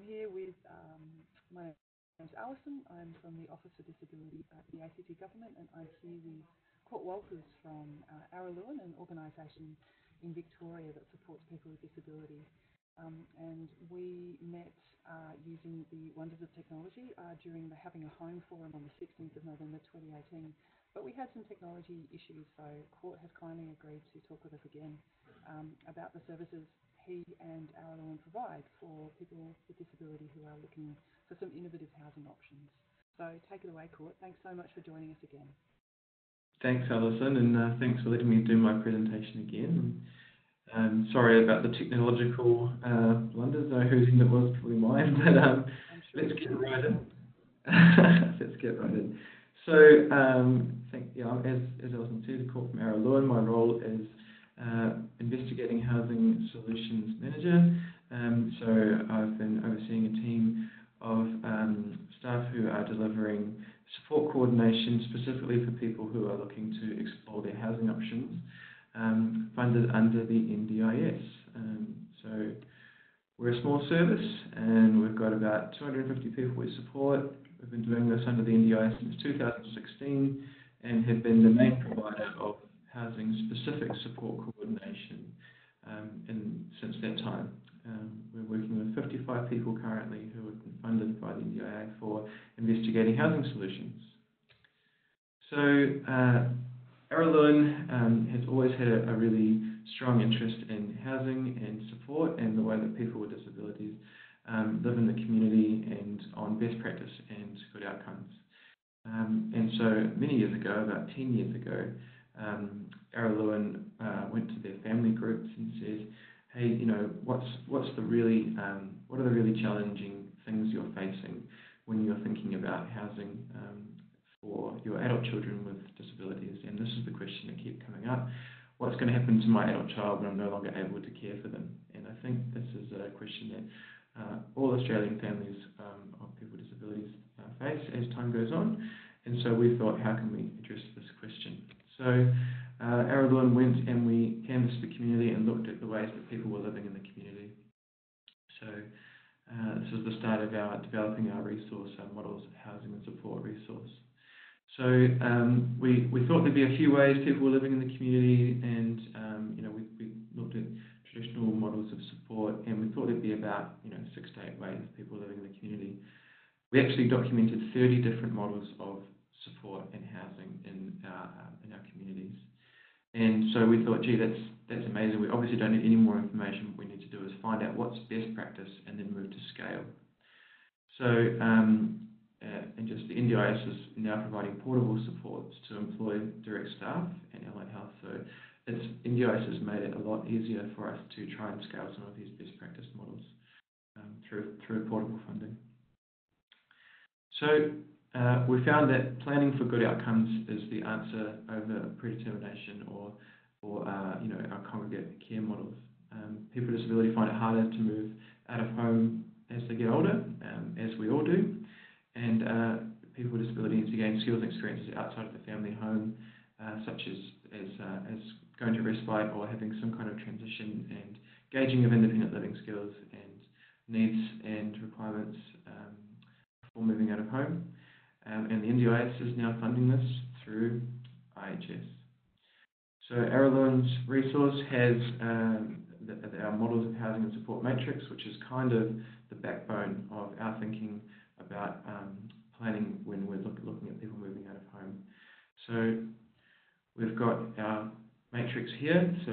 I'm here with um, my name's Alison. I'm from the Office for Disability at the ACT Government, and I'm here with Court Walters from uh, Araluen, an organisation in Victoria that supports people with disability. Um, and we met uh, using the wonders of technology uh, during the Having a Home Forum on the 16th of November 2018. But we had some technology issues, so Court has kindly agreed to talk with us again um, about the services he and Araluen provide for people with disability who are looking for some innovative housing options. So take it away, Court. Thanks so much for joining us again. Thanks, Alison, and uh, thanks for letting me do my presentation again. Um, sorry about the technological uh, blunders. I heard it was probably mine, but um, sure let's get right in. let's get right in. So, um, think, yeah, as, as Alison said, call from Araluen. My role is uh, investigating housing solutions manager. Um, so I've been overseeing a team of um, staff who are delivering support coordination specifically for people who are looking to explore their housing options um, funded under the NDIS. Um, so we're a small service and we've got about 250 people we support. We've been doing this under the NDIS since 2016 and have been the main provider of housing specific support coordination um, in, since that time. Um, we're working with 55 people currently who have been funded by the NDIA for investigating housing solutions. So uh, Araluen um, has always had a, a, really strong interest in housing and support and the way that people with disabilities um, live in the community and on best practice and good outcomes. Um, and so many years ago, about 10 years ago, um, Araluen uh, went to their family groups and said, hey, you know, what's what's the really um, what are the really challenging things you're facing when you're thinking about housing um, for your adult children with disabilities? And this is the question that kept coming up. What's going to happen to my adult child when I'm no longer able to care for them? And I think this is a question that uh, all Australian families um, of people with disabilities uh, face as time goes on. And so we thought, how can we address this question? So uh, Araluen went and we canvassed the community and looked at the ways that people were living in the community. So uh, this was the start of our developing our resource, our models housing and support resource. So um, we, we thought there'd be a few ways people were living in the community and um, you know we, we looked at traditional models of support and we thought there'd be about you know six to eight ways people living in the community. We actually documented 30 different models of support and housing in our, um, in our communities. And so we thought, gee, that's that's amazing. We obviously don't need any more information. What we need to do is find out what's best practice and then move to scale. So, um, uh, and just the NDIS is now providing portable supports to employ direct staff and allied health. So, it's NDIS has made it a lot easier for us to try and scale some of these best practice models um, through through portable funding. So, uh, we found that planning for good outcomes is the answer over predetermination or, or uh, you know, our congregate care models. Um, people with disability find it harder to move out of home as they get older, um, as we all do, and uh, people with disability need to gain skills and experiences outside of the family home, uh, such as as, uh, as going to respite or having some kind of transition and gauging of independent living skills and needs and requirements um, before moving out of home. Um, and the NDIS is now funding this through IHS. So Araluen's resource has um, the, our models of housing and support matrix, which is kind of the backbone of our thinking about um, planning when we're look, looking at people moving out of home. So we've got our matrix here, so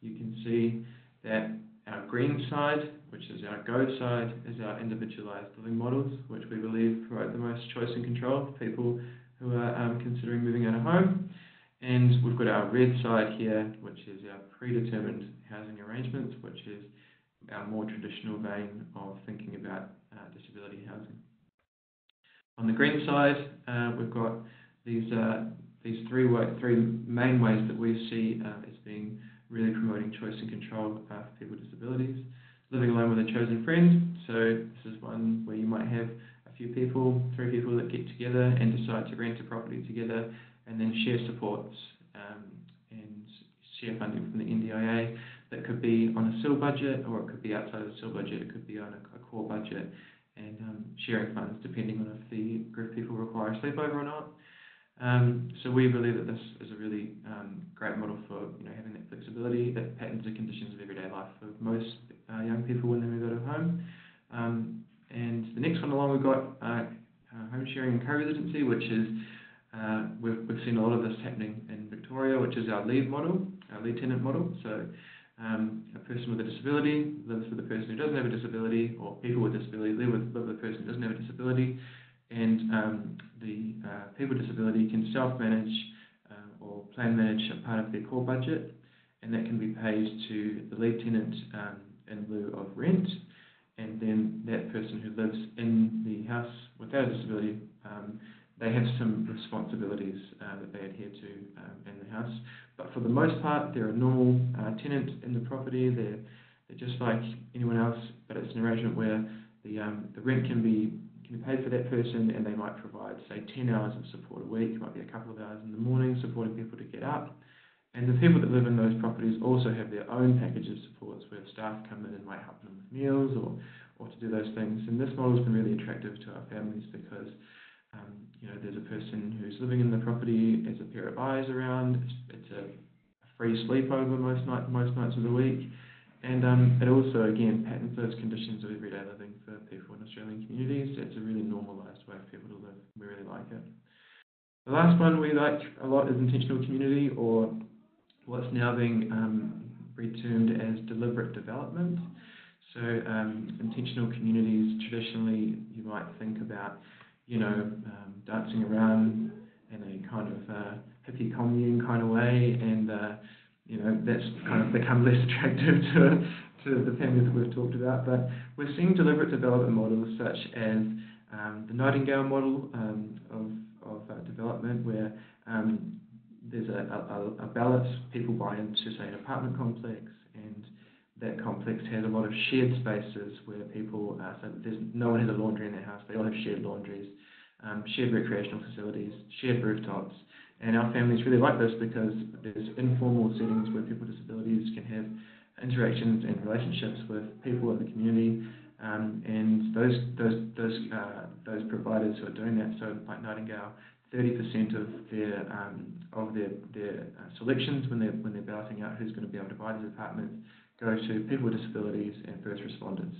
you can see that our green side which is our go side, is our individualized living models, which we believe provide the most choice and control for people who are um, considering moving out of home. And we've got our red side here, which is our predetermined housing arrangements, which is our more traditional vein of thinking about uh, disability housing. On the green side, uh, we've got these uh, these three way, three main ways that we see uh, as being really promoting choice and control uh, for people with disabilities living alone with a chosen friend. So this is one where you might have a few people, three people that get together and decide to rent a property together and then share supports um, and share funding from the NDIA. that could be on a SIL budget or it could be outside of the SIL budget, it could be on a, a core budget and um, sharing funds depending on if the group of people require a sleepover or not. Um, so we believe that this is a really um, great model for you know having that flexibility that patterns the conditions of everyday life for most uh, young people when they move out of home. Um, and the next one along we've got uh, uh, home sharing and co-residency, which is uh, we've, we've seen a lot of this happening in Victoria, which is our lead model, our lead tenant model. So um, a person with a disability lives with a person who doesn't have a disability, or people with disability live with, live with a person who doesn't have a disability, and um, the uh, people with disability can self-manage uh, or plan manage a part of their core budget, and that can be paid to the lead tenant um, in lieu of rent, and then that person who lives in the house without a disability um, they have some responsibilities uh, that they adhere to um, in the house. But for the most part, they're a normal uh, tenant in the property. They're, they're just like anyone else, but it's an arrangement where the, um, the rent can be, can paid for that person and they might provide, say, 10 hours of support a week. It might be a couple of hours in the morning supporting people to get up. And the people that live in those properties also have their own package of supports where staff come in and might help them with meals or, or to do those things. And this model has been really attractive to our families because um, you know, there's a person who's living in the property, there's a pair of eyes around, it's a free sleepover most night, most nights of the week, and um, it also again patterns those conditions of everyday living for people in Australian communities. It's a really normalised way for people to live. We really like it. The last one we like a lot is intentional community, or what's now being um, retermed as deliberate development. So um, intentional communities, traditionally you might think about you know, um, dancing around in a kind of uh, hippie commune kind of way, and uh, you know that's kind of become less attractive to to the families that we've talked about. But we're seeing deliberate development models such as um, the Nightingale model um, of of uh, development, where um, there's a, a, a ballot people buy into, say, an apartment complex, and that complex has a lot of shared spaces where people, uh, so there's no one has a laundry in their house, they all have shared laundries, um, shared recreational facilities, shared rooftops, and our families really like this because there's informal settings where people with disabilities can have interactions and relationships with people in the community, um, and those those those uh, those providers who are doing that, so like Nightingale, 30% of their um, of their their uh, selections when they're when they're balloting out who's going to be able to buy these apartments go to people with disabilities and first responders.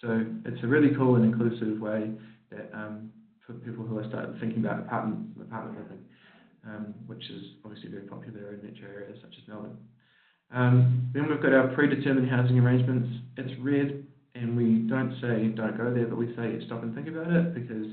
So it's a really cool and inclusive way that um, for people who are starting thinking about apartment apartment living, which is obviously very popular in metro areas such as Melbourne. Um, then we've got our predetermined housing arrangements. It's red, and we don't say don't go there, but we say stop and think about it because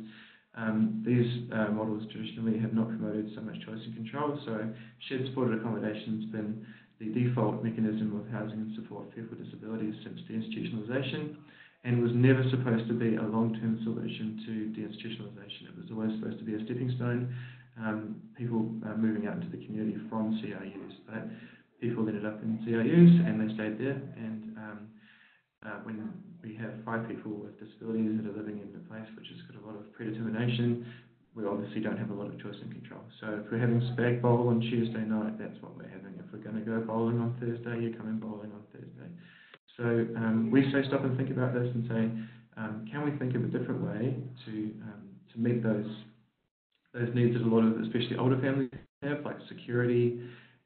um, these uh, models traditionally have not promoted so much choice and control. So shared supported accommodation has been the default mechanism of housing and support for people with disabilities since deinstitutionalisation and was never supposed to be a long-term solution to deinstitutionalisation. It was always supposed to be a stepping stone, um, people uh, moving out into the community from CRUs. But people ended up in CRUs and they stayed there. And um, uh, when we have five people with disabilities that are living in a place which has got a lot of predetermination, we obviously don't have a lot of choice and control. So if we're having spag bowl on Tuesday night, that's what we're having. If we're going to go bowling on Thursday, you're coming bowling on Thursday. So um, we say stop and think about this and say, um, can we think of a different way to um, to meet those those needs that a lot of especially older families have, like security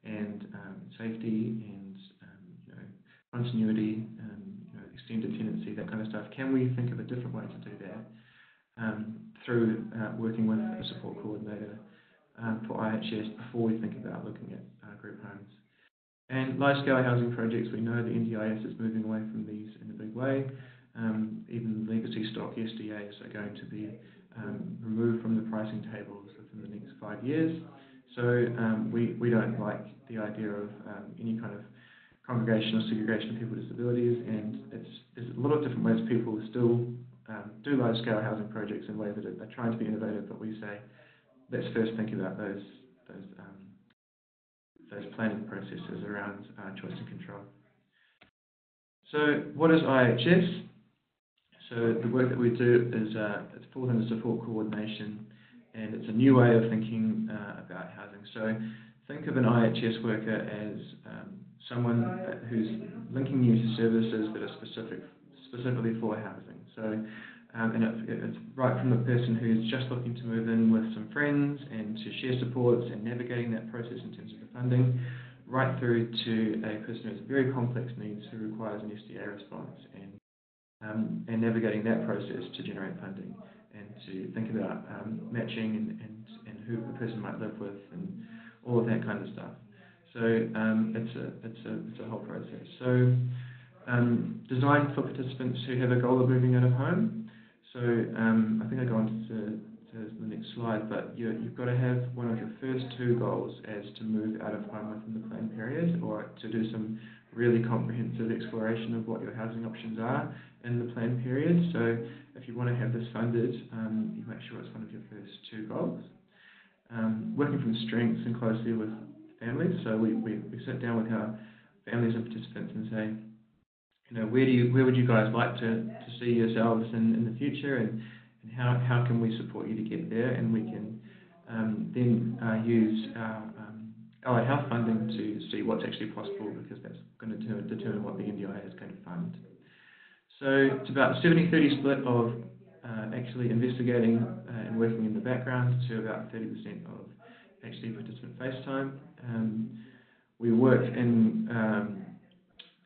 and um, safety and um, you know, continuity, and you know, extended tenancy, that kind of stuff. Can we think of a different way to do that um, through uh, working with a support coordinator for IHS before we think about looking at uh, group homes? And large-scale housing projects, we know the NDIS is moving away from these in a big way. Um, even legacy stock SDAs are going to be um, removed from the pricing tables within the next five years. So um, we, we don't like the idea of um, any kind of congregational segregation of people with disabilities, and it's, there's a lot of different ways people still um, do large-scale housing projects in ways that are, are, trying to be innovative, but we say let's first think about those those um, those planning processes around uh, choice and control. So what is IHS? So the work that we do is uh, it falls under support coordination and it's a new way of thinking uh, about housing. So think of an IHS worker as um, someone who's linking you to services that are specific specifically for housing. So, um, and it, it's right from the person who's just looking to move in with some friends and to share supports and navigating that process in terms of the funding, right through to a person who has very complex needs who requires an SDA response and um, and navigating that process to generate funding and to think about um, matching and, and, and who the person might live with and all of that kind of stuff. So um, it's a it's a it's a whole process. So um, designed for participants who have a goal of moving out of home. So um, I think I go on to, to the next slide, but you, you've got to have one of your first two goals as to move out of home within the plan period, or to do some really comprehensive exploration of what your housing options are in the plan period. So if you want to have this funded, um, you make sure it's one of your first two goals. Um, working from strengths and closely with families. So we, we, we sit down with our families and participants and say, you know, where do you where would you guys like to, to see yourselves in, in the future and, and how, how can we support you to get there and we can um, then uh, use our um, allied health funding to see what's actually possible because that's going to determine, determine what the NDIA is going to fund. So it's about a 70-30 split of uh, actually investigating uh, and working in the background to about 30% of actually participant face time. Um, we work in um,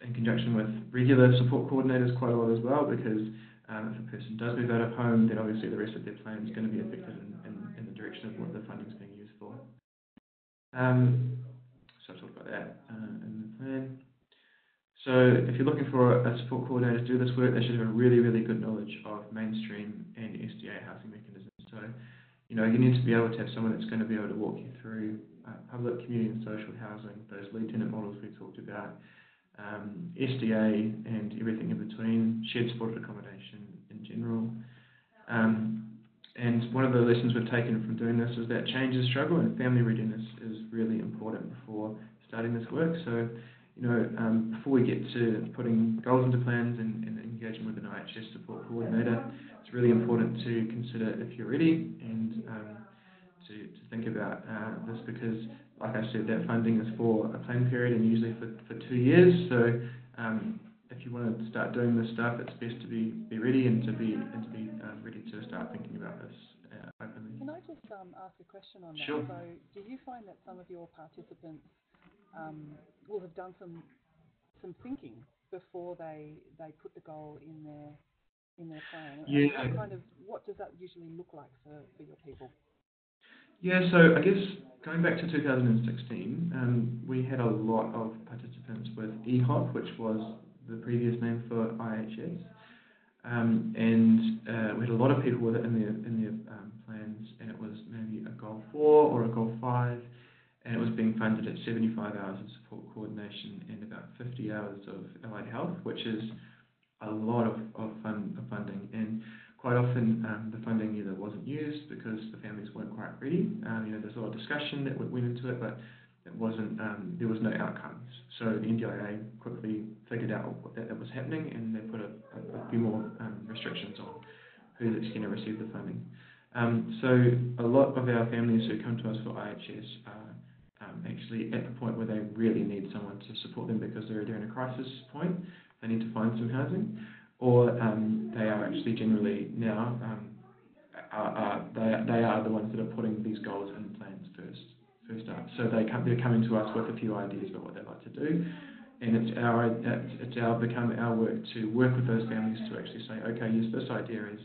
in conjunction with regular support coordinators quite a lot as well because um, if a person does move out of home, then obviously the rest of their plan is going to be affected in, in, in the direction of what the funding is being used for. Um, so I talked about that uh, in the plan. So if you're looking for a support coordinator to do this work, they should have a really, really good knowledge of mainstream and SDA housing mechanisms. So, you know, you need to be able to have someone that's going to be able to walk you through uh, public, community and social housing, those lead tenant models we talked about, um, SDA and everything in between, shared supported accommodation in general. Um, and one of the lessons we've taken from doing this is that change is struggle and family readiness is really important before starting this work. So you know, um, before we get to putting goals into plans and, and engaging with an IHS support coordinator, it's really important to consider if you're ready and um, to, to think about uh, this because, like I said, that funding is for a plan period and usually for, for two years. So um, if you want to start doing this stuff, it's best to be, be ready and to be and to be um, ready to start thinking about this uh, openly. Can I just um, ask a question on that? Sure. So, do you find that some of your participants um, will have done some some thinking before they they put the goal in their in their plan. Yeah. what kind of what does that usually look like for, for your people? Yeah, so I guess going back to 2016, um, we had a lot of participants with EHOP, which was the previous name for IHS. Um, and uh, we had a lot of people with it in their in their um, plans, and it was maybe a goal four or a goal five, and it was being funded at 75 hours of support coordination and about 50 hours of allied health, which is a lot of, of, of funding. And quite often um, the funding either wasn't used because the families weren't quite ready. Um, you know, there's a lot of discussion that went into it, but it wasn't. Um, there was no outcomes. So the NDIA quickly figured out what that, was happening, and they put a, a, a few more um, restrictions on who's actually going to receive the funding. Um, so a lot of our families who come to us for IHS are actually at the point where they really need someone to support them because they're, in a crisis point, they need to find some housing, or um, they are actually generally now, um, are, are, they, they are the ones that are putting these goals and plans first, first up. So they come, they're coming to us with a few ideas about what they'd like to do, and it's our, it's our, become our work to work with those families to actually say, okay, yes, this idea is,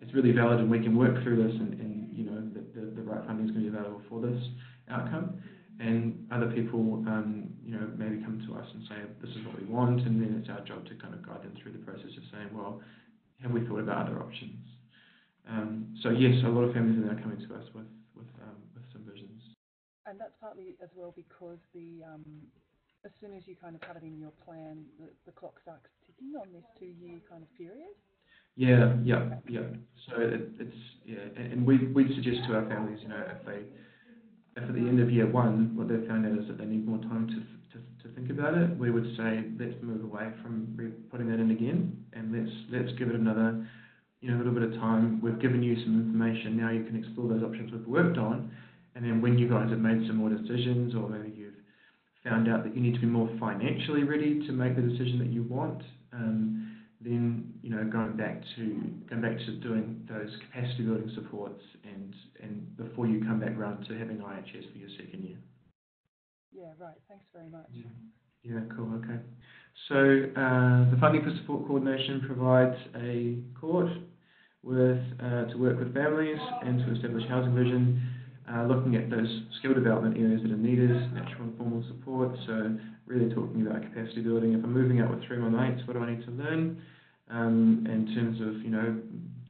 it's really valid and we can work through this and, and you know, the, the, the right funding is going to be available for this outcome and other people, um, you know, maybe come to us and say, this is what we want, and then it's our job to kind of guide them through the process of saying, well, have we thought about other options? Um, so yes, a lot of families are now coming to us with with, um, with some visions. And that's partly as well because the um, as soon as you kind of have it in your plan, the, the clock starts ticking on this two-year kind of period. Yeah, yeah, yeah. So it, it's yeah, and, and we we suggest to our families, you know, if they if at the end of year one, what they've found out is that they need more time to, to, to think about it, we would say let's move away from putting that in again, and let's let's give it another, you know, a little bit of time. We've given you some information. Now you can explore those options we've worked on, and then when you guys have made some more decisions, or maybe you've found out that you need to be more financially ready to make the decision that you want, um, then you know going back to going back to doing those capacity building supports and and before you come back around to having IHS for your second year. Yeah, right. Thanks very much. Yeah, yeah cool. Okay. So uh, the funding for support coordination provides a court with uh, to work with families and to establish housing vision uh, looking at those skill development areas that are needed, natural and formal support, so really talking about capacity building. If I'm moving out with three of my mates, what do I need to learn um, in terms of, you know,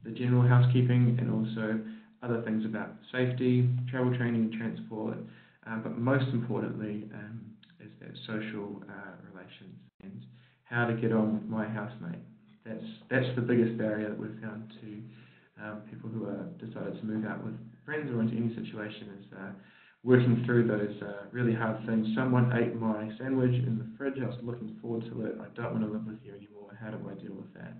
the general housekeeping and also other things about safety, travel training, and transport, um, but most importantly um, is that social uh, relations and how to get on with my housemate. That's, that's the biggest barrier that we've found to um, people who are decided to move out with friends or into any situation is uh, working through those uh, really hard things. Someone ate my sandwich in the fridge. I was looking forward to it. I don't want to live with you anymore. How do I deal with that?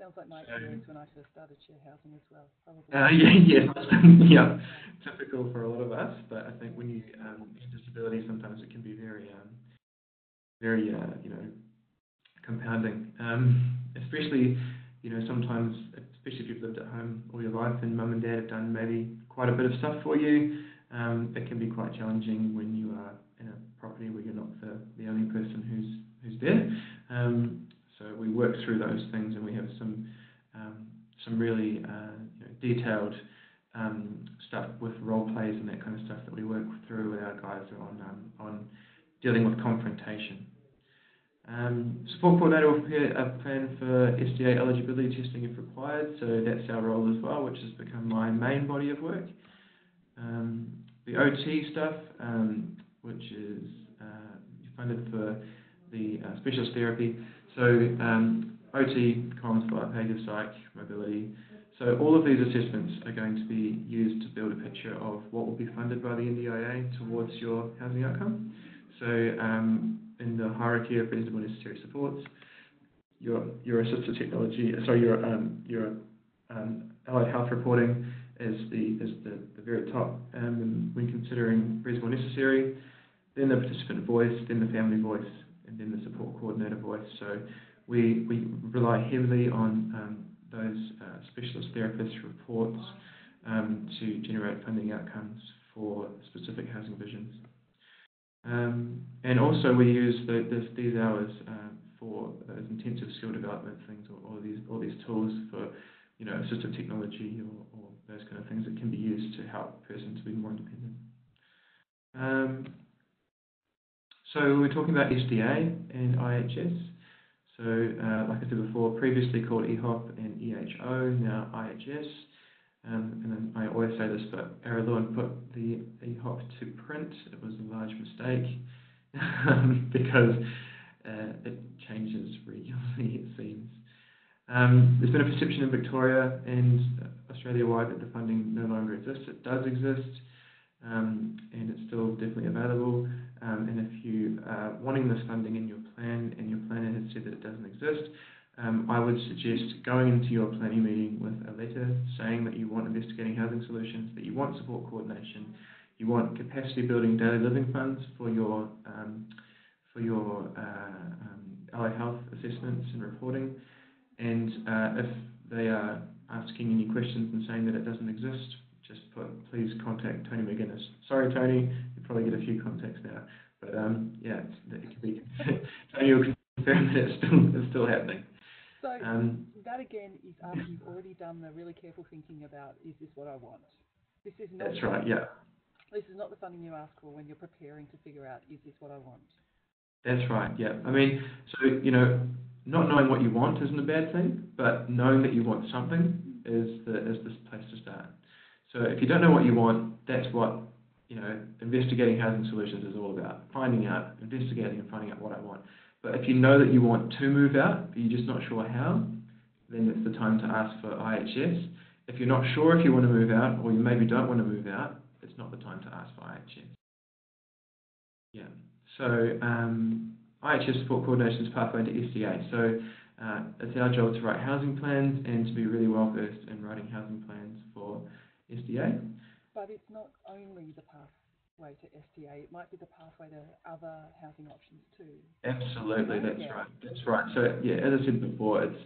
Sounds like my experience when I first started share housing as well. Probably. Uh, yeah, yes, yeah, typical for a lot of us. But I think when you um, disability, sometimes it can be very, um, very, uh, you know, compounding. Um, especially, you know, sometimes especially if you've lived at home all your life and mum and dad have done maybe quite a bit of stuff for you. Um, it can be quite challenging when you are in a property where you're not the, the only person who's who's there. Um, so we work through those things and we have some um, some really uh, you know, detailed um, stuff with role plays and that kind of stuff that we work through with our guys on um, on dealing with confrontation. Um, support coordinator will prepare a plan for SDA eligibility testing if required, so that's our role as well, which has become my main body of work. Um, the OT stuff, um, which is uh, funded for the uh, specialist therapy, so um, OT, comms, behaviour, psych, mobility. So all of these assessments are going to be used to build a picture of what will be funded by the NDIA towards your housing outcome. So um, in the hierarchy of reasonable necessary supports. Your your assistive technology, sorry, your um, your um, allied health reporting is the is the, the very top um, when considering reasonable necessary. Then the participant voice, then the family voice, and then the support coordinator voice. So we we rely heavily on um, those uh, specialist therapist reports um, to generate funding outcomes for specific housing visions. Um, and also we use the, these hours uh, for those intensive skill development things or all these all these tools for you know assistive technology or those kind of things that can be used to help a person to be more independent. Um, so we're talking about SDA and IHS. So uh, like I said before, previously called EHOP and EHO, now IHS. Um, and then I always say this, but Araluen put the EHOP to print. It was a large mistake because uh, it changes regularly, it seems. Um, there's been a perception in Victoria and Australia-wide that the funding no longer exists. It does exist, um, and it's still definitely available. Um, and if you are wanting this funding in your plan and your planner has said that it doesn't exist, um, I would suggest going into your planning meeting with a letter saying that you want investigating housing solutions, that you want support coordination, you want capacity building daily living funds for your um, for your uh, um, allied health assessments and reporting, and uh, if they are asking any questions and saying that it doesn't exist, just put please contact Tony McGuinness. Sorry, Tony, you probably get a few contacts now, but um, yeah, it could be Tony will confirm that it's still it's still happening. So um, that again is after you've already done the really careful thinking about is this what I want? This is not. That's right. Yeah. This is not the funding you ask for when you're preparing to figure out is this what I want. That's right. Yeah. I mean, so you know, not knowing what you want isn't a bad thing, but knowing that you want something is the is the place to start. So if you don't know what you want, that's what you know investigating housing solutions is all about. Finding out, investigating, and finding out what I want. But if you know that you want to move out, but you're just not sure how, then it's the time to ask for IHS. If you're not sure if you want to move out, or you maybe don't want to move out, it's not the time to ask for IHS. Yeah. So um, IHS support coordination is pathway into SDA. So uh, it's our job to write housing plans and to be really well versed in writing housing plans for SDA. But it's not only the pathway to SDA. It might be the pathway to other housing options too. Absolutely, that's Yeah. right. That's right. So yeah, as I said before, it's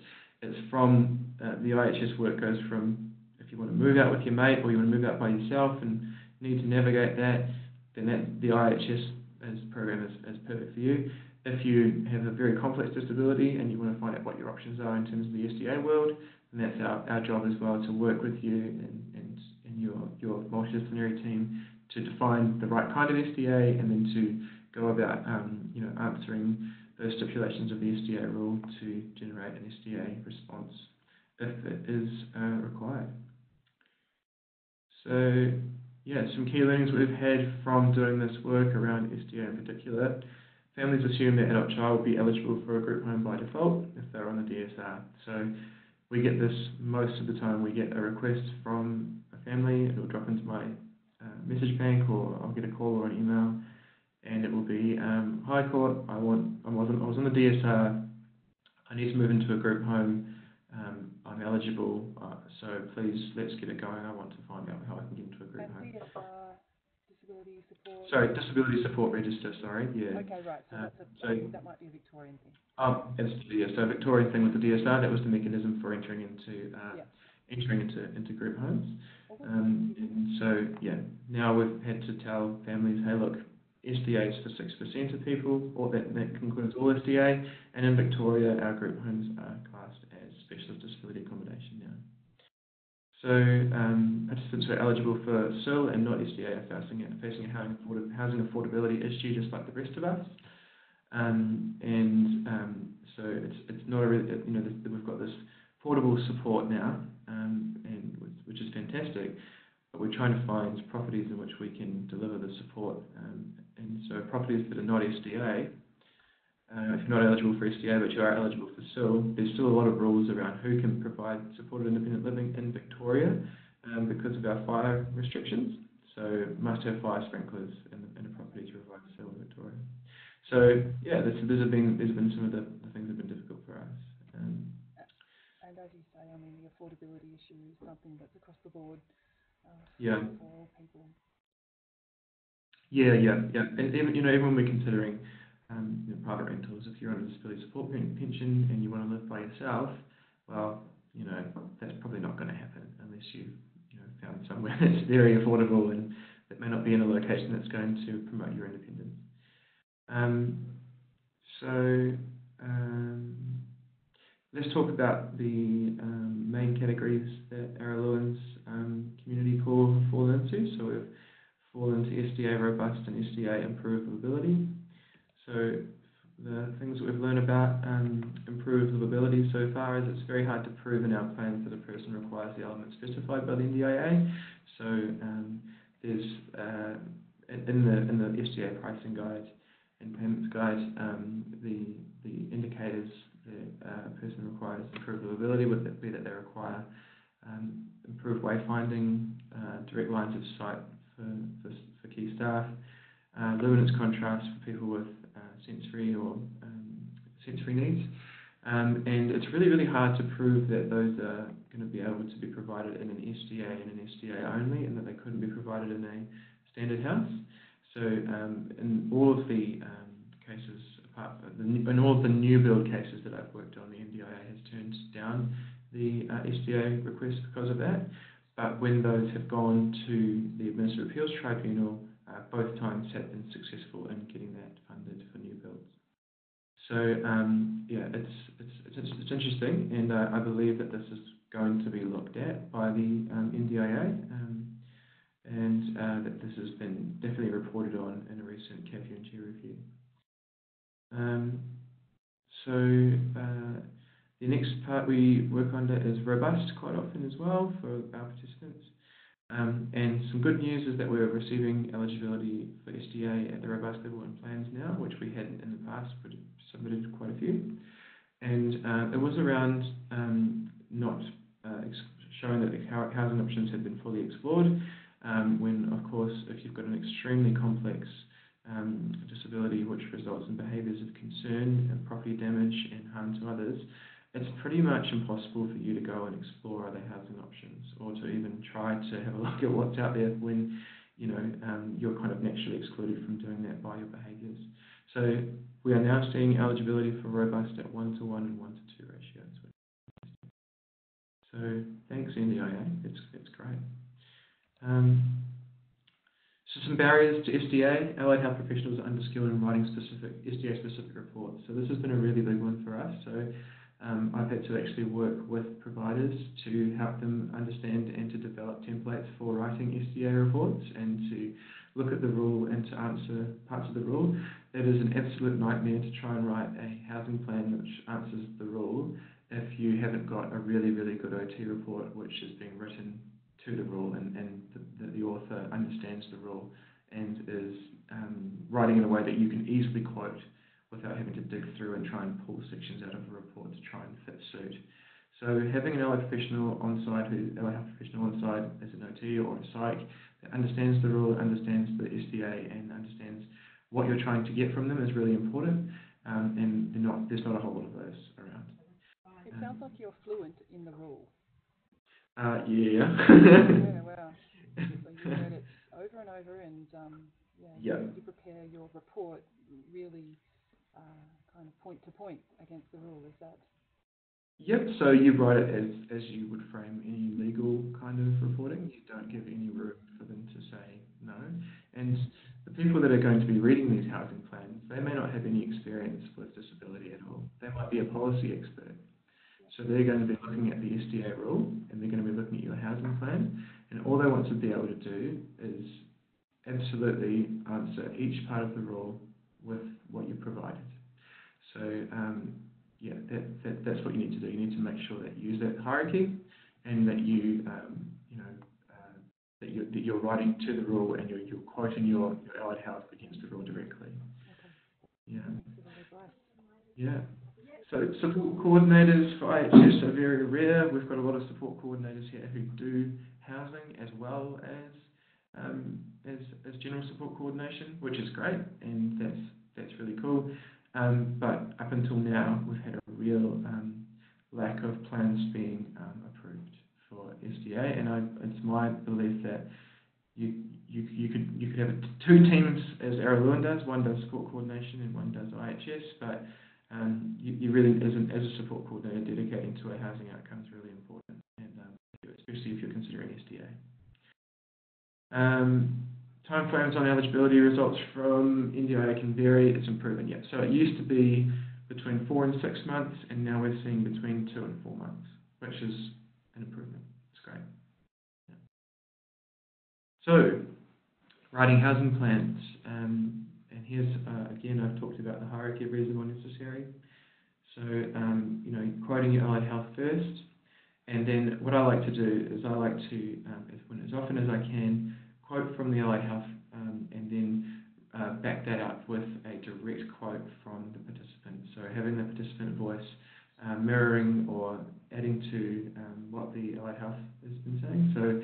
it's from uh, the IHS work goes from if you want to move out with your mate or you want to move out by yourself and need to navigate that, then that the IHS as program is, is perfect for you. If you have a very complex disability and you want to find out what your options are in terms of the SDA world, then that's our, our job as well to work with you and, and, and your, your multidisciplinary team to define the right kind of SDA and then to go about um, you know answering those stipulations of the SDA rule to generate an SDA response if it is uh, required. So yeah, some key learnings we've had from doing this work around SDA in particular. Families assume their adult child will be eligible for a group home by default if they're on the DSR. So we get this most of the time. We get a request from a family, it'll drop into my uh, message bank or I'll get a call or an email and it will be, um, hi court, I want, I wasn't, I was on the DSR, I need to move into a group home, um, I'm eligible, so please let's get it going. I want to find out how I can get into a group And home. Disability support. Sorry, disability support register. Sorry, yeah. Okay, right. So Uh, that's a, so- that might be a Victorian thing. Um, it's, yeah, so Victorian thing with the DSR, that was the mechanism for entering into uh, Yeah. entering into into group homes. Um, and so yeah, now we've had to tell families, hey, look, SDA is for six percent of people, or that that concludes all SDA, and in Victoria, our group homes are classed as specialist disability accommodation. So um, participants are eligible for SIL and not SDA are facing facing a housing, afford- housing affordability issue just like the rest of us. Um, and um, so it's it's not a really, you know this, we've got this portable support now, um, and which, which is fantastic. But we're trying to find properties in which we can deliver the support. Um, and so properties that are not SDA, uh, if you're not eligible for SDA but you are eligible for SIL, there's still a lot of rules around who can provide supported independent living in Victoria um, because of our fire restrictions. So must have fire sprinklers in, in a property to provide SIL in Victoria. So yeah, this, have been have been some of the, the things that have been difficult for us. Um, And as you say, I mean, the affordability issue is something that's across the board uh, Yeah. for all people. Yeah, yeah, yeah. And even, you know, even when we're considering um, you know, private rentals, if you're on a disability support pension and you want to live by yourself, well, you know, that's probably not going to happen unless you, you know, found somewhere that's very affordable and that may not be in a location that's going to promote your independence. Um, so um, let's talk about the um, main categories that Araluen um, community pool fall into. So we've fall into SDA robust and SDA improved livability. So the things that we've learned about um, improved livability so far is it's very hard to prove in our plans that a person requires the elements specified by the NDIA. So um, there's uh, in the in the SDA pricing guide and payments guide um, the the indicators that uh, a person requires improved livability would be that they require um, improved wayfinding, uh, direct lines of sight for, for, for key staff, uh, luminance contrast for people with sensory or um, sensory needs. Um, and it's really, really hard to prove that those are going to be able to be provided in an SDA and an SDA only, and that they couldn't be provided in a standard house. So um, in all of the um, cases, apart the, in all of the new build cases that I've worked on, the NDIA has turned down the uh, SDA request because of that. But when those have gone to the Administrative Appeals Tribunal, uh, both times have been successful in getting that funded for new builds. So um, yeah, it's, it's it's it's interesting, and uh, I believe that this is going to be looked at by the um, NDIA, um, and uh, that this has been definitely reported on in a recent KPMG review. Um, so uh, the next part we work that is robust quite often as well for our participants. Um, and some good news is that we're receiving eligibility for SDA at the robust level in plans now, which we hadn't in the past, but submitted quite a few. And uh, it was around um, not uh, showing that the housing options had been fully explored, um, when of course if you've got an extremely complex um, disability which results in behaviours of concern and property damage and harm to others, it's pretty much impossible for you to go and explore other housing options or to even try to have a look at what's out there when you know, um, you're kind of naturally excluded from doing that by your behaviours. So we are now seeing eligibility for robust at 1 to 1 and 1 to 2 ratios. So thanks NDIA, it's, it's great. Um, so some barriers to SDA, allied health professionals are underskilled in writing specific SDA specific reports. So this has been a really big one for us. So um, I've had to actually work with providers to help them understand and to develop templates for writing SDA reports and to look at the rule and to answer parts of the rule. It is an absolute nightmare to try and write a housing plan which answers the rule if you haven't got a really, really good OT report which is being written to the rule and, and the, the, the author understands the rule and is um, writing in a way that you can easily quote without having to dig through and try and pull sections out of a report to try and fit suit. So having an allied professional on site, who allied health professional on site as an OT or a psych that understands the rule, understands the SDA, and understands what you're trying to get from them is really important. Um, and not, there's not a whole lot of those around. It sounds like you're fluent in the rule. Uh, yeah. yeah, wow. So you read it over and over, and um, yeah, yep. you prepare your report really uh, kind of point to point against the rule. Is that? Yep. So you write it as as you would frame any legal kind of reporting. You don't give any room for them to say no. And the people that are going to be reading these housing plans, they may not have any experience with disability at all. They might be a policy expert. So they're going to be looking at the SDA rule and they're going to be looking at your housing plan. And all they want to be able to do is absolutely answer each part of the rule with what you provided. So um, yeah, that, that, that's what you need to do. You need to make sure that you use that hierarchy and that you um, you know uh, that you're, that you're writing to the rule and you're, you're quoting your, your allied health against the rule directly. Okay. Yeah. Yeah. So support coordinators for IHS are very rare. We've got a lot of support coordinators here who do housing as well as um, as, as general support coordination, which is great, and that's that's really cool. Um, but up until now, we've had a real um, lack of plans being um, approved for SDA, and I, it's my belief that you, you, you could you could have two teams as Araluen does. One does support coordination and one does IHS, but um, you, you, really, as, an, as a support coordinator, dedicating to a housing outcome is really important, and um, especially if you're considering SDA. Um, Timeframes on eligibility results from NDIA can vary. It's improving, yeah. So it used to be between four and six months, and now we're seeing between two and four months, which is an improvement. It's great. Yeah. So, writing housing plans. Um, and here's, uh, again, I've talked about the hierarchy of reasonable necessary. So, um, you know, quoting your allied health first. And then what I like to do is I like to, um, as, as often as I can, quote from the allied health um, and then uh, back that up with a direct quote from the participant. So having the participant voice uh, mirroring or adding to um, what the allied health has been saying. So,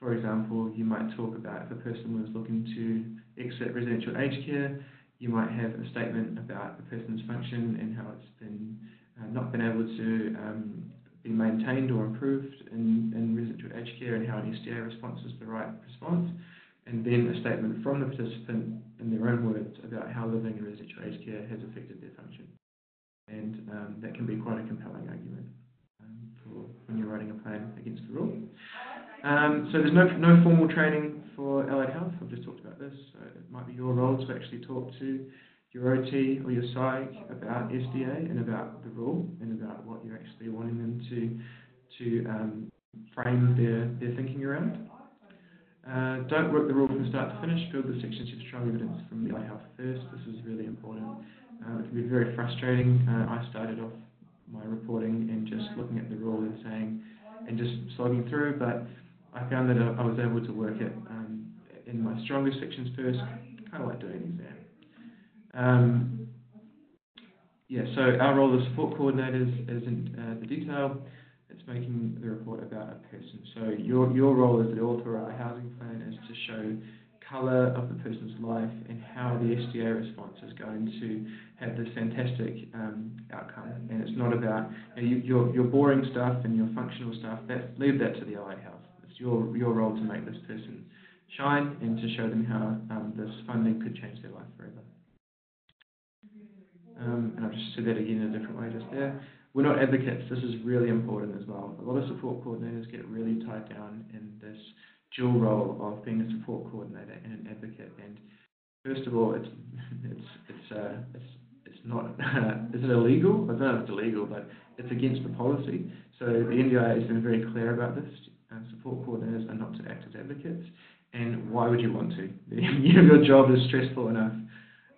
for example, you might talk about if a person was looking to exit residential aged care, you might have a statement about the person's function and how it's been uh, not been able to um, be maintained or improved in, in residential aged care and how an SDA response is the right response, and then a statement from the participant in their own words about how living in residential aged care has affected their function. And um, that can be quite a compelling argument um, for when you're writing a plan against the rule. Um, so there's no, no formal training for allied health. I've just talked about this. So it might be your role to actually talk to your OT or your psych about SDA and about the rule and about what you're actually wanting them to to um, frame their, their thinking around. Uh, don't work the rule from start to finish. Build the sections of strong evidence from the allied health first. This is really important. Uh, it can be very frustrating. Uh, I started off my reporting and just looking at the rule and saying, and just slogging through, but I found that I was able to work it um, in my strongest sections first, kind of like doing an. Um, yeah, so our role as support coordinators is in uh, the detail. It's making the report about a person. So your your role as the author of a housing plan is to show colour of the person's life and how the SDA response is going to have this fantastic um, outcome. And it's not about you know, your your boring stuff and your functional stuff. That leave that to the allied health. It's your your role to make this person shine and to show them how um, this funding could change their life forever. Um, and I've just said that again in a different way just there. We're not advocates. This is really important as well. A lot of support coordinators get really tied down in this dual role of being a support coordinator and an advocate. And first of all, it's it's it's uh, it's it's not is it illegal? I don't know if it's illegal, but it's against the policy. So the NDIA has been very clear about this. Uh, support coordinators are not to act as advocates. And why would you want to? Your job is stressful enough.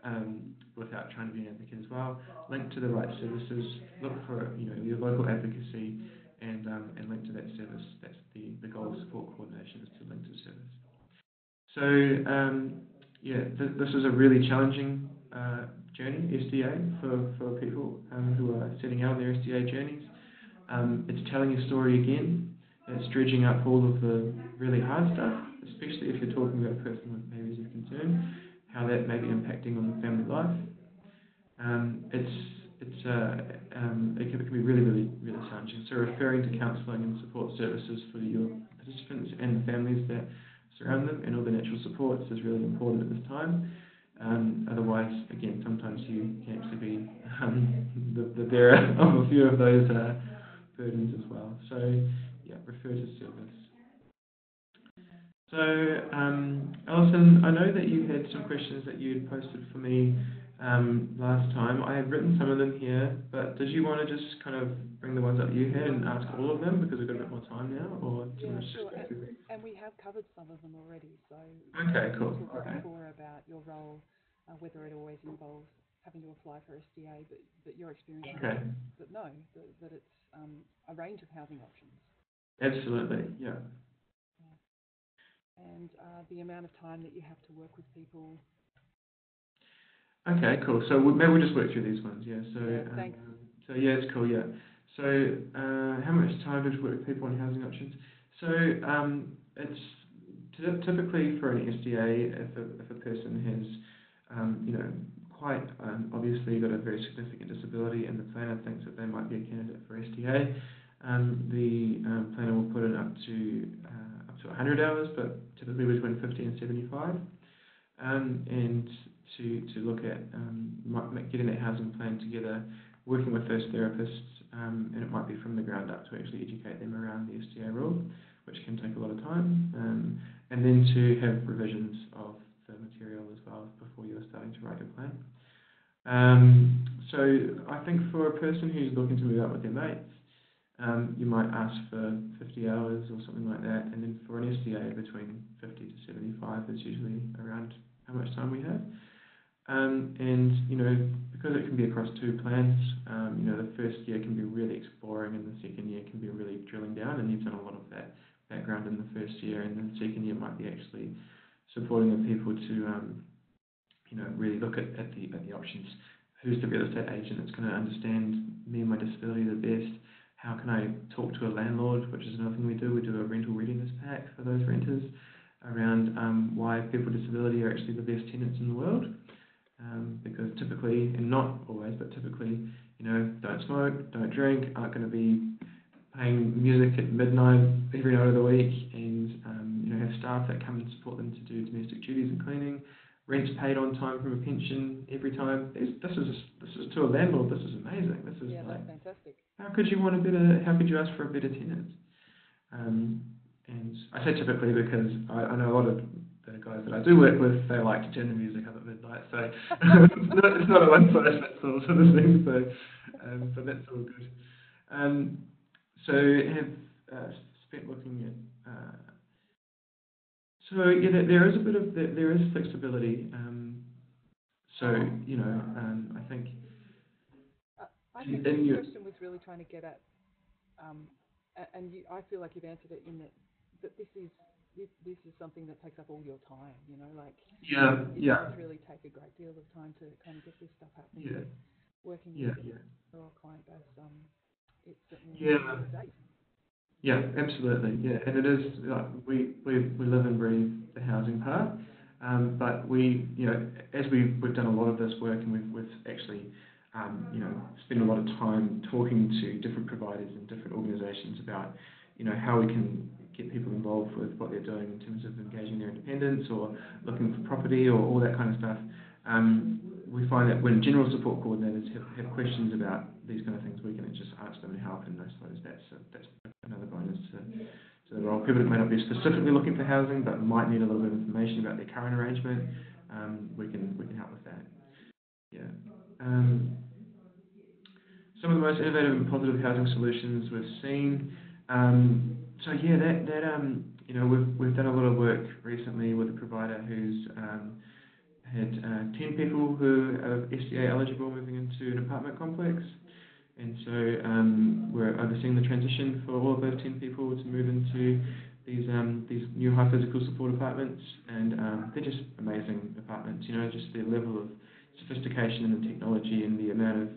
Um, without trying to be an advocate as well. Link to the right services. Look for you know your local advocacy and um, and link to that service. That's the, the goal of support coordination is to link to service. So um, yeah, th- this is a really challenging uh, journey, SDA, for, for people um, who are setting out their SDA journeys. Um, it's telling your story again. It's dredging up all of the really hard stuff, especially if you're talking about a person with behaviours of concern how that may be impacting on the family life. Um, it's it's uh, um, it, can, it, can, be really really really challenging. So referring to counselling and support services for your participants and the families that surround them and all the natural supports is really important at this time. Um, otherwise, again, sometimes you can actually be um, the, the bearer of a few of those uh, burdens as well. So yeah, refer to service. So, um, Alison, I know that you had some questions that you had posted for me um, last time. I have written some of them here, but did you want to just kind of bring the ones up you had and ask all of them because we've got a bit more time now, or do yeah, sure. And, and, we have covered some of them already. So okay, cool. We talked okay. before about your role, uh, whether it always involves having to apply for SDA, but but your experience okay. that no, that, that it's um, a range of housing options. Absolutely, yeah and uh, the amount of time that you have to work with people. Okay, cool. So maybe we'll just work through these ones. Yeah. So yeah, thanks. Um, so yeah, it's cool. Yeah. So uh, how much time did you work with people on housing options? So um, it's typically for an SDA if a, if a person has um, you know quite um, obviously got a very significant disability and the planner thinks that they might be a candidate for SDA, um, the um, planner will put it up to uh, to 100 hours, but typically between 50 and 75. Um, and to, to look at um, getting that housing plan together, working with those therapists, um, and it might be from the ground up to actually educate them around the SDA rule, which can take a lot of time, um, and then to have revisions of the material as well before you're starting to write your plan. Um, so I think for a person who's looking to move out with their mates, um, you might ask for 50 hours or something like that, and then for an SDA between 50 to 75 is usually around how much time we have. Um, and you know, because it can be across two plans, um, you know, the first year can be really exploring, and the second year can be really drilling down. And you've done a lot of that background in the first year, and the second year might be actually supporting the people to, um, you know, really look at, at the at the options. Who's the real estate agent that's going to understand me and my disability the best? how can I talk to a landlord, which is another thing we do. We do a rental readiness pack for those renters around um, why people with disability are actually the best tenants in the world. Um, because typically, and not always, but typically, you know, don't smoke, don't drink, aren't going to be playing music at midnight every night of the week, and um, you know, have staff that come and support them to do domestic duties and cleaning, rent's paid on time from a pension every time. This, this is this is to a landlord. This is amazing. This is yeah, like fantastic. How could you want a better? How could you ask for a better tenant? Um, and I say typically because I, I know a lot of the guys that I do work with, they like to turn the music up at midnight. So it's, not, it's not a one size fits all sort of thing. So, um, but that's all good. Um, so have uh, spent looking at uh, so yeah, there is a bit of there is flexibility. Um, so you know, um, I think. I think the question was really trying to get at, um, and you, I feel like you've answered it in that that this is this, this is something that takes up all your time. You know, like yeah, it yeah. does really take a great deal of time to kind of get this stuff happening. Yeah. Working yeah, with yeah. our client base, um, it's certainly yeah. Yeah, absolutely. Yeah, and it is like we, we, we live and breathe the housing part, um, but we you know as we we've done a lot of this work and we've we've actually um, you know spent a lot of time talking to different providers and different organisations about you know how we can get people involved with what they're doing in terms of engaging their independence or looking for property or all that kind of stuff. Um, we find that when general support coordinators have, have questions about these kind of things, we can just ask them and help, and I suppose that's a, that's another bonus to, to the role. People that may not be specifically looking for housing, but might need a little bit of information about their current arrangement, um, we can we can help with that. Yeah. Um, some of the most innovative and positive housing solutions we've seen. Um, so yeah, that that um, you know we've we've done a lot of work recently with a provider who's um, had uh, 10 people who are SDA eligible moving into an apartment complex. And so um, we're overseeing the transition for all of those 10 people to move into these um, these new high physical support apartments. And um, they're just amazing apartments, you know, just the level of sophistication and the technology and the amount of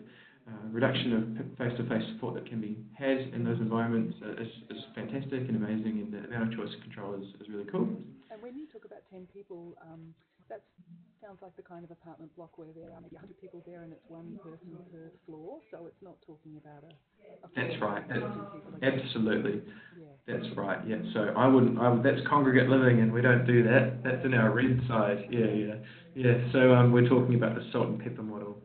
uh, reduction of face-to-face support that can be had in those environments is, is fantastic and amazing, and the amount of choice and control is, is really cool. And when you talk about 10 people, um, that sounds like the kind of apartment block where there are maybe 100 people there and it's one person per floor, so it's not talking about a. a that's right. Absolutely. Yeah. That's right. Yeah. So I wouldn't. I would, that's congregate living, and we don't do that. That's in our red side. Yeah. Yeah. Yeah. So um, we're talking about the salt and pepper model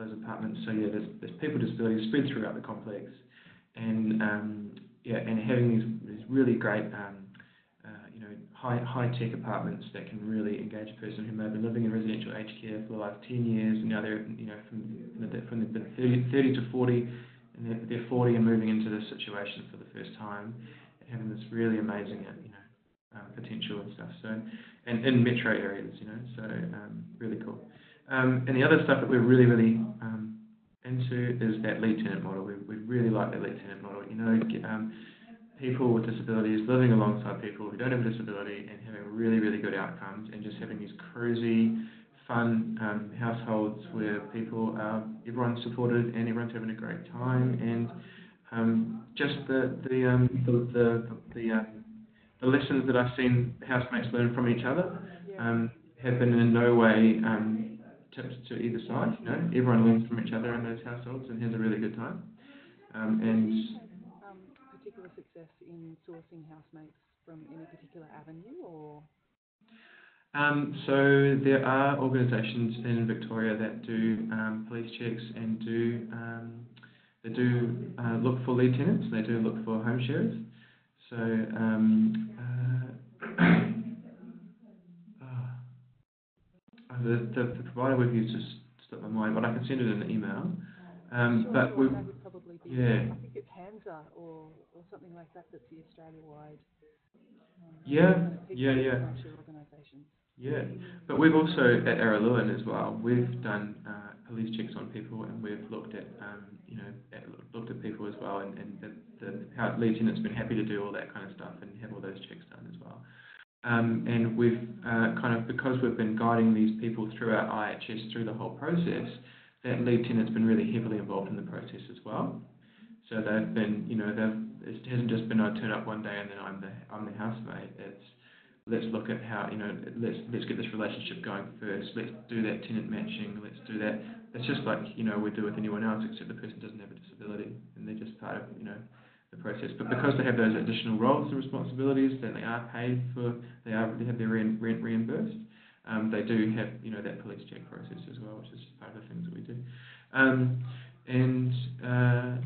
those apartments. So yeah, there's, there's people with disabilities spread throughout the complex, and um, yeah, and having these, these really great um, uh, you know high high tech apartments that can really engage a person who may have been living in residential aged care for the last 10 years, and now they're you know from the, from the 30, 30 to 40, and they're, they're 40 and moving into this situation for the first time, having this really amazing uh, you know um, potential and stuff. So, and in metro areas, you know, so um, really cool. Um, and the other stuff that we're really, really um, into is that lead tenant model. We, we really like that lead tenant model. You know, um, people with disabilities living alongside people who don't have a disability and having really, really good outcomes and just having these cruisy, fun um, households where people are, everyone's supported and everyone's having a great time and um, just the the um, the the, the, um, the lessons that I've seen housemates learn from each other um, have been in no way um, tips to either side. You know, everyone learns from each other in those households and has a really good time. Um, and um, particular success in sourcing housemates from any particular avenue, or um, so there are organisations in Victoria that do um, police checks and do um, they do uh, look for lead tenants. They do look for home sharers. So um, uh, the, the, the provider we've used just slipped my mind, but I can send it in an email. Um, sure, but sure, we, probably be, yeah. I think it's HANZA or, or something like that. That's the Australia-wide. Um, yeah, yeah, yeah. Yeah, but we've also at Araluen as well. We've done uh, police checks on people, and we've looked at um, you know at, looked at people as well, and, and the, the how lead tenant's been happy to do all that kind of stuff and have all those checks done as well. Um, and we've uh, kind of, because we've been guiding these people through our IHS through the whole process, that lead tenant's been really heavily involved in the process as well. So they've been, you know, they've, it hasn't just been I turn up one day and then I'm the I'm the housemate. It's let's look at how, you know, let's let's get this relationship going first. Let's do that tenant matching. Let's do that. It's just like you know we do with anyone else, except the person doesn't have a disability and they're just part of, you know, the process. But because they have those additional roles and responsibilities, then they are paid for, they are they have their rent, rent reimbursed. Um, they do have you know that police check process as well, which is part of the things that we do. Um, and uh,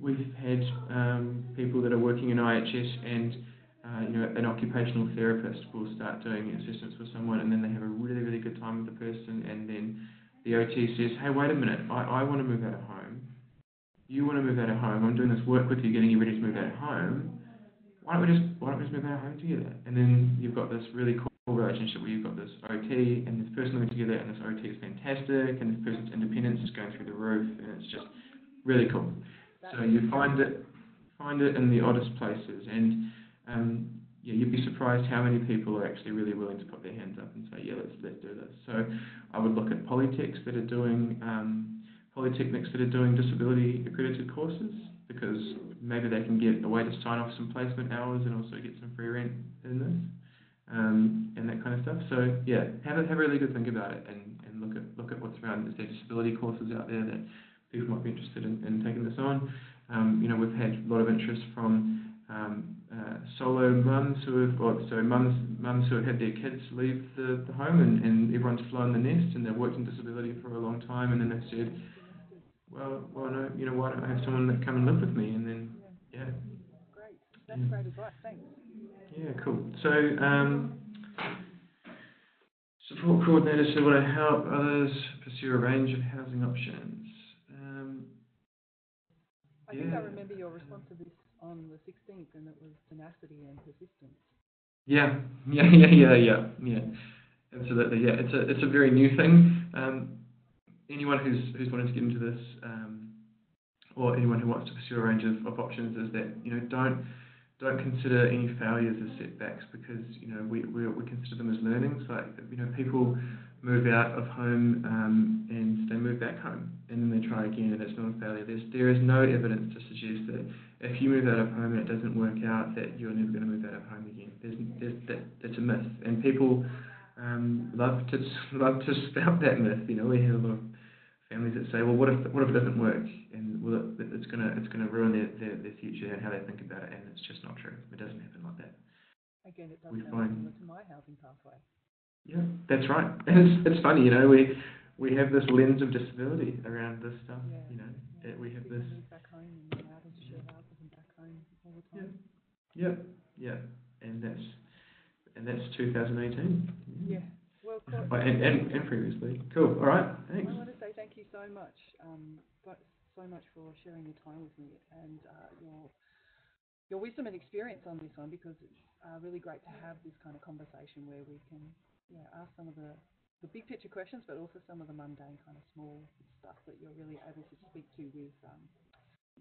we've had um, people that are working in IHS and uh, you know an occupational therapist will start doing assessments with someone, and then they have a really really good time with the person, and then the OT says, hey, wait a minute, I, I want to move out of home you want to move out of home, I'm doing this work with you, getting you ready to move out of home. Why don't we just why don't we just move out of home together? And then you've got this really cool relationship where you've got this OT and this person living together, and this OT is fantastic, and this person's independence is going through the roof, and it's just really cool. So you find it find it in the oddest places, and um, yeah, you'd be surprised how many people are actually really willing to put their hands up and say, yeah, let's let's do this. So I would look at polytechs that are doing um, polytechnics that are doing disability accredited courses because maybe they can get a way to sign off some placement hours and also get some free rent in this um, and that kind of stuff. So yeah, have a have a really good think about it and, and look at look at what's around. Is there disability courses out there that people might be interested in, in taking this on? Um, you know, we've had a lot of interest from um, uh, solo mums who have, or sorry, mums mums who have had their kids leave the, the home and, and everyone's flown the nest and they've worked in disability for a long time and then they've said, well, well, no, you know, why don't I have someone that come and live with me? And then, yeah. Great. That's Yeah. great advice. Thanks. Yeah, cool. So, um, support coordinators who want to help others pursue a range of housing options. Um, I think I remember your response to this on the 16th, and it was tenacity and persistence. yeah, yeah, yeah, yeah, yeah, yeah. Absolutely, yeah. It's a it's a very new thing. Um, anyone who's who's wanting to get into this, um, or anyone who wants to pursue a range of, of options, is that you know don't don't consider any failures as setbacks because you know we, we, we consider them as learnings. Like you know people move out of home um, and they move back home and then they try again and it's not a failure. There's there is no evidence to suggest that if you move out of home and it doesn't work out that you're never going to move out of home again. There's, there's that that's a myth and people um, love to love to spout that myth. You know we have a lot of families that say, well, what if what if it doesn't work? And well, it, it's gonna it's gonna ruin their, their, their future and how they think about it, and it's just not true. It doesn't happen like that. Again, it does We sound find- similar to my housing pathway. Yeah, that's right. And it's it's funny, you know, we we have this lens of disability around this stuff. Yeah. You know, Yeah, Uh, we have people this. move back home and out into shared houses and back home all the time. Yeah, yeah, and that's and that's 2018. Yeah. Well, and, and and previously. Cool. All right. Thanks. I so much, um, but so much for sharing your time with me and uh, your your wisdom and experience on this one because it's uh, really great to have this kind of conversation where we can yeah ask some of the the big picture questions, but also some of the mundane kind of small stuff that you're really able to speak to with um,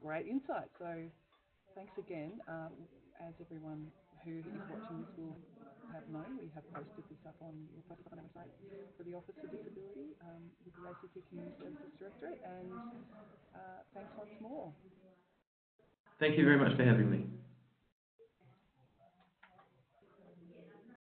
great insight. So thanks again. Um, as everyone who is watching this will have known, we have posted this up on your posted on our website for the Office of Disability um, with the ACT Community Services Directorate. And uh, thanks once more. Thank you very much for having me.